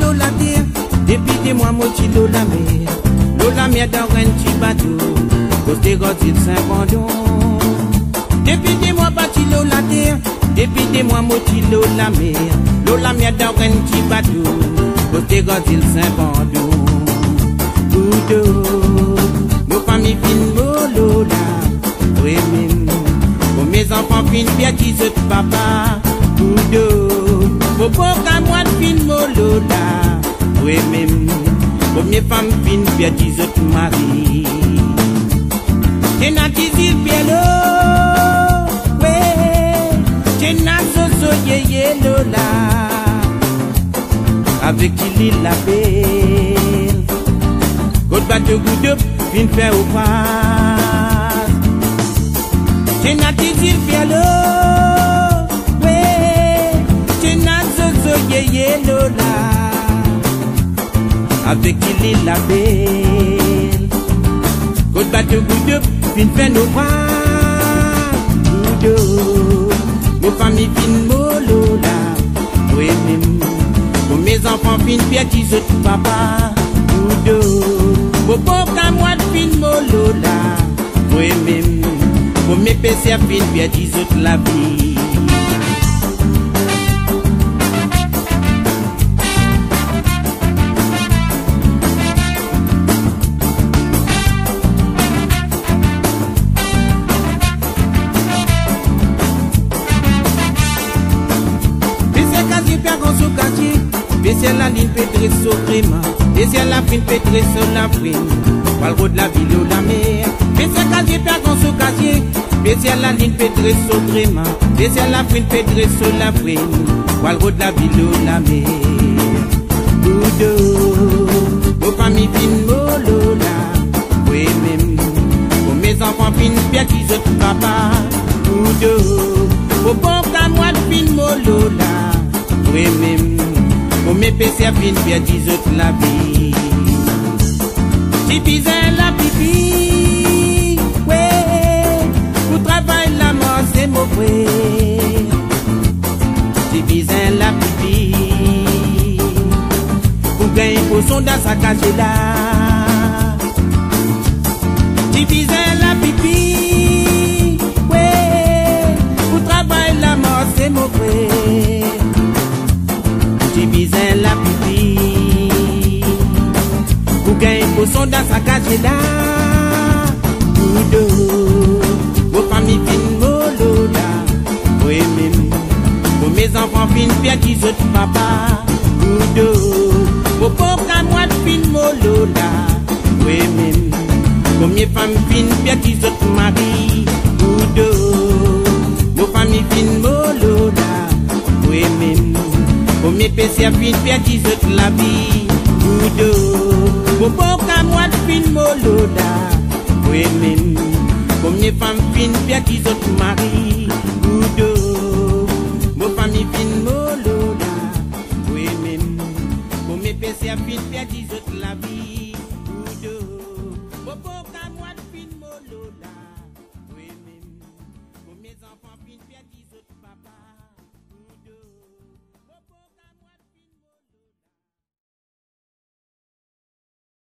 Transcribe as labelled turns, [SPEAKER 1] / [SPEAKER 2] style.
[SPEAKER 1] l'eau la terre, depuis des mois moi l'eau la mer. L'eau la mer dans un petit bateau, côté Godzil Saint-Bandon. Depuis des mois bâti l'eau la terre, depuis des mois moi l'eau la mer. L'eau la mer dans un petit bateau, côté Godzil Saint-Bandon. Boudo, nos familles fin l'eau la, oui même. Pour mes enfants fin se papa, Boudo. Pour qu'à moi de fin mollo même. Pour mes femmes fin bien qu'ils se marient. J'ai n'a désir bielo, oui. J'ai n'a soso yé lola. Avec qui la belle. Côte bateau goudou, fin au pas. Avec qui la belle. Côte bateau goudou, fin fait nos. Goudou, nos familles fin molo là. Oui, même. Pour mes enfants fin piétis tout papa. Goudou, pour pauvres moi fin molo là. Oui, même. Pour mes PC fin piétis toute la vie. Baiser la ligne pétrée sur Gréma Baiser la fine pétrée sur la frine Pas le road de la ville ou la mer. Baiser casier pergon sur casier Baiser la ligne pétrée sur Gréma Baiser la fine pétrée sur la de la ville ou la mer. Boudou Nos familles fines molola. Oui même Pour mes enfants fines bien qu'ils ont papa. Boudou Pour bon qu'à moi de même pour mes PC à fin bien dix autres la. Si bizarre la pipi, ouais, pour travail la mort c'est mauvais. Si bizarre la pipi, pour gagner pour son dans sa là. Si bizarre Boudou Vos familles fin mes enfants fin qu'ils autres papa pauvres à moi fin molo là Oui même Pour mes femmes fin qu'ils autres mari Vos familles fin molo là Oui même pour mes PC à fin perdu toute la vie Boudou fin moloda Oui même Pour mes femmes fin perdu toute mari